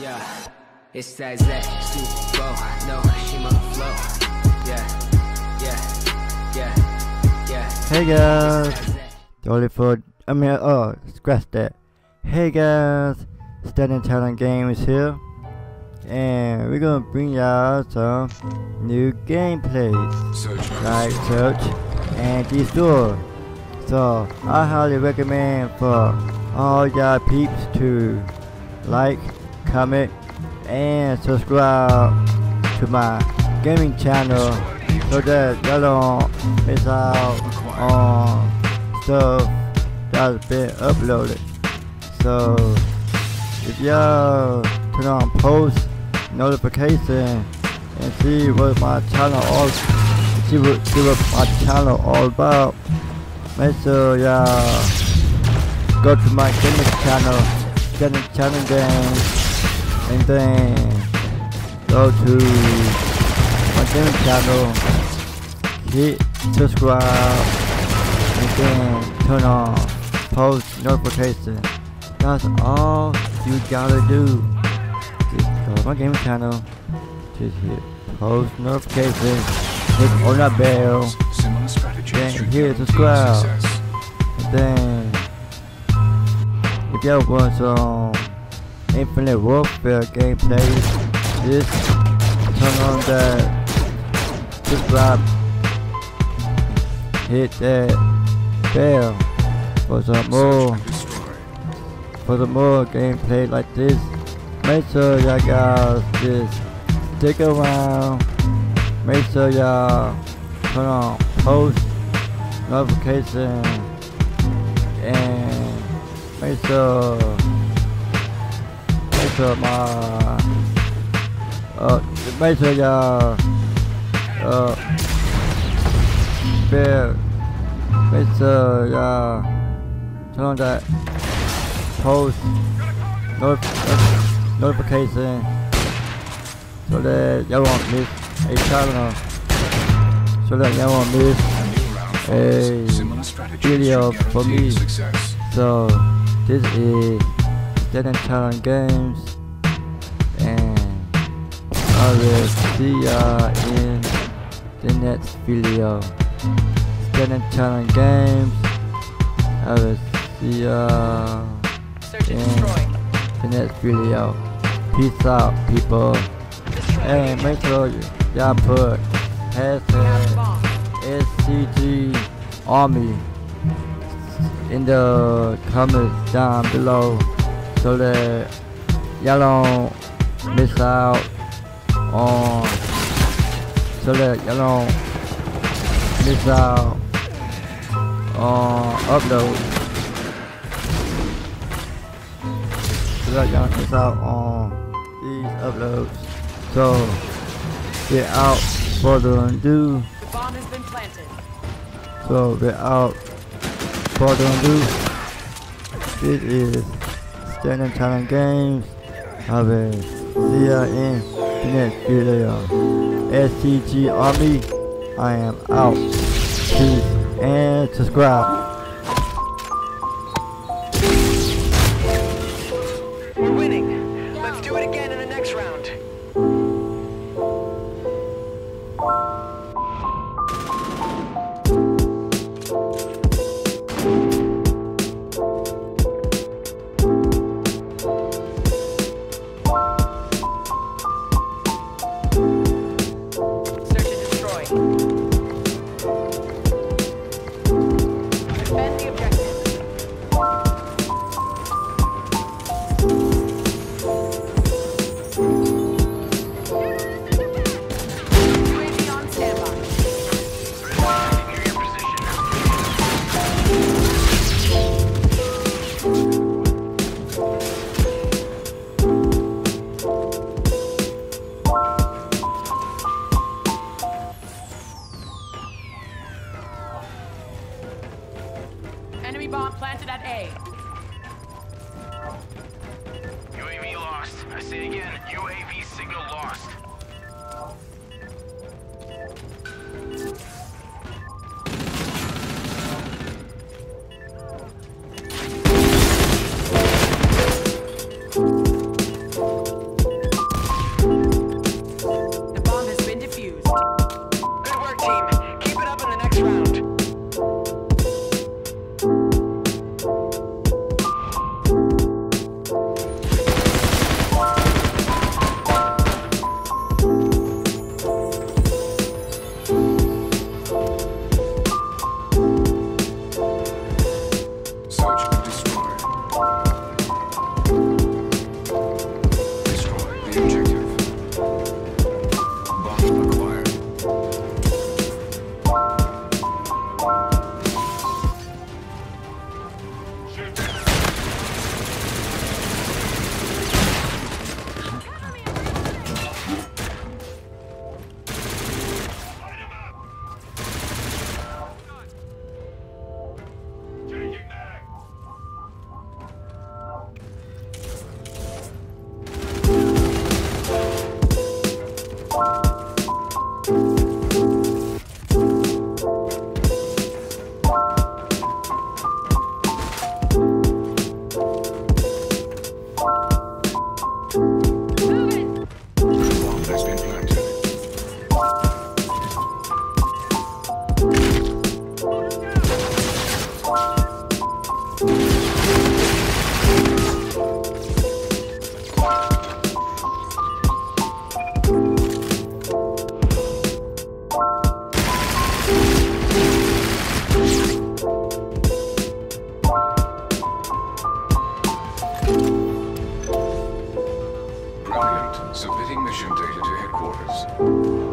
Yeah, it's that Zack Super no Shima flow. Yeah, yeah, yeah, yeah. Hey guys, Dolly for I mean oh scratch that. Hey guys, Standing Channel Games here, and we're gonna bring y'all some new gameplay. Like Search. And Destroy. So I highly recommend for all y'all peeps to like, comment, and subscribe to my gaming channel so that y'all don't miss out on stuff that's been uploaded. So if y'all turn on post notification and see what my channel all see what, see what my channel all about, make sure y'all go to my gaming channel, gaming channel games, and then go to my gaming channel, hit subscribe, and then turn on post notification. That's all you gotta do. Just go to my gaming channel, just hit post notification, hit on that bell, then hit subscribe, and then if y'all want some um, Infinite Warfare gameplay, just turn on the subscribe, hit that. Bell. For some more. For some more gameplay like this. Make sure y'all guys just stick around. Make sure y'all turn on post notification. And make sure bear make sure y'all turn that post notif notification so that y'all won't miss a channel so that y'all won't miss a video for me. So this is Dead Challenge Games and I will see y'all in the next video Dead Challenge Games I will see y'all Search and Yeah. destroy. the next video peace out people and make sure y'all put hashtag. SCG Army in the comments down below so that y'all don't miss out on so that y'all don't miss out on uploads. So that y'all don't miss out on these uploads. So without further ado The bomb has been planted. so without further ado, this is Standing Channel Games. I will see ya in the next video. SCG Army, I am out. Peace and subscribe. Enemy bomb planted at A. UAV lost. I say again, UAV Mission data to headquarters.